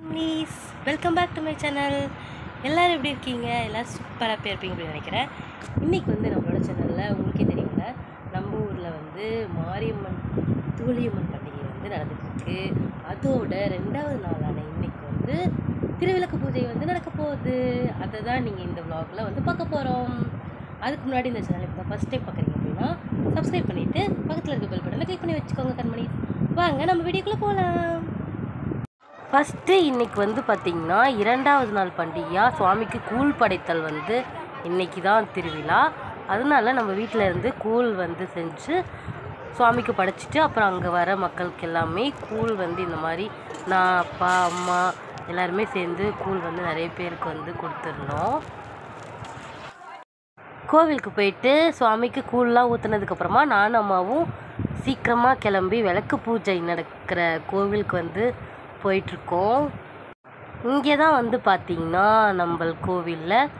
Please welcome back to my channel எல்லோரும் எப்படி இருக்கீங்க? எல்லோரும் சூப்பராக இருப்பீங்க அப்படின்னு நினைக்கிறேன். இன்றைக்கி வந்து நம்மளோட சேனலில் உங்களுக்கே தெரியுங்க நம்ம ஊரில் வந்து மாரியம்மன் தூளியம்மன் பண்டிகை வந்து நடந்துகிட்ருக்கு அதோட ரெண்டாவது நாளான இன்னைக்கு வந்து திருவிளக்கு பூஜை வந்து நடக்க போகுது. அதை தான் நீங்கள் இந்த vlogல வந்து பார்க்க போகிறோம் அதுக்கு முன்னாடி இந்த சேனல் இப்போ ஃபஸ்ட் டைம் பார்க்குறீங்க அப்படின்னா சப்ஸ்கிரைப் பண்ணிவிட்டு பக்கத்தில் இருக்க பெல் பட்டனை கிளிக் பண்ணி வச்சுக்கோங்க கண்மணி. வாங்க நம்ம வீடியோக்குள்ளே போகலாம் ஃபஸ்ட்டு இன்றைக்கி வந்து பார்த்திங்கன்னா இரண்டாவது நாள் பண்டிகையாக சுவாமிக்கு கூழ் படைத்தல் வந்து இன்றைக்கி தான் திருவிழா. அதனால நம்ம வீட்டில் இருந்து கூழ் வந்து செஞ்சு சுவாமிக்கு படைச்சிட்டு அப்புறம் அங்கே வர மக்களுக்கு எல்லாமே கூழ் வந்து இந்த மாதிரி நான் அப்பா அம்மா எல்லாருமே சேர்ந்து கூழ் வந்து நிறைய பேருக்கு வந்து கொடுத்துருந்தோம் கோவிலுக்கு போயிட்டு சுவாமிக்கு கூழ்லாம் ஊற்றுனதுக்கப்புறமா நானும் அம்மாவும் சீக்கிரமாக கிளம்பி விளக்கு பூஜை நடக்கிற கோவிலுக்கு வந்து போயிட்டுருக்கோம். இங்கே தான் வந்து பார்த்திங்கன்னா நம்ம கோவிலில்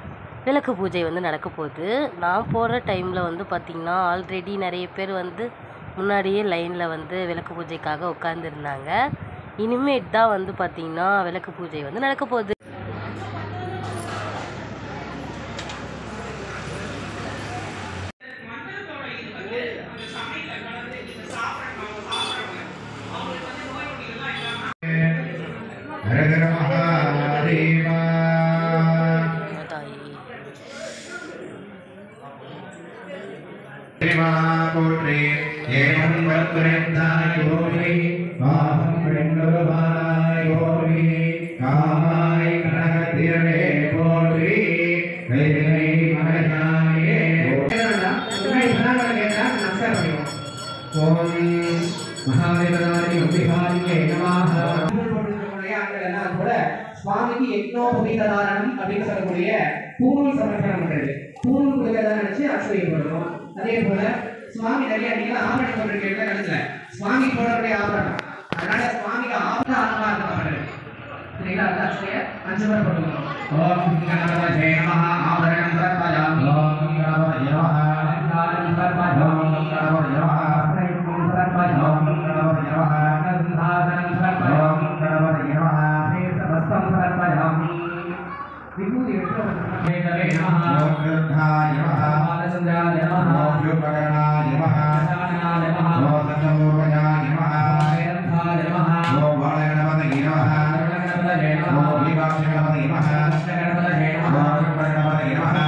விளக்கு பூஜை வந்து நடக்க போகுது. நான் போகிற டைமில் வந்து பார்த்திங்கன்னா ஆல்ரெடி நிறைய பேர் வந்து முன்னாடியே லைனில் வந்து விளக்கு பூஜைக்காக உட்காந்துருந்தாங்க இனிமேட் தான் வந்து பார்த்திங்கன்னா விளக்கு பூஜை வந்து நடக்க போகுது. போற்றி ஏவம் வக்ரந்தாய் போற்றி மாஹம் பிரண்டவாய் போற்றி காமாய் கனகத்திரவே போற்றி கைலை மகனாயே ஓம் மகாதேவனாரி உபிஹாரியே நமஹ கூட சுவாமிக்கு யக்னோபவீததாரணம் அப்படின்னு சொல்லக்கூடிய பூணூல் சமர்ப்பணம் பண்றது. பூணூல் கொடுக்கறதா நினைச்சு ஆச்சரியப்படுறோம் அதே போல சுவாமி நிறைய நீங்க ஆபரணம் போட்டிருக்கீங்க நினைச்சல சுவாமி போடக்கூடிய ஆபரணம். அதனால சுவாமிக்கு ஆபரண அலங்காரம் பண்றது சரிங்களா அது ஆச்சரிய அஞ்சு முறை போட்டுக்கணும். ஓம் கணபதே நமஹ ஆபரணம் சர்ப்பஜாமி ஓம் கணபதே நமஹ Amen.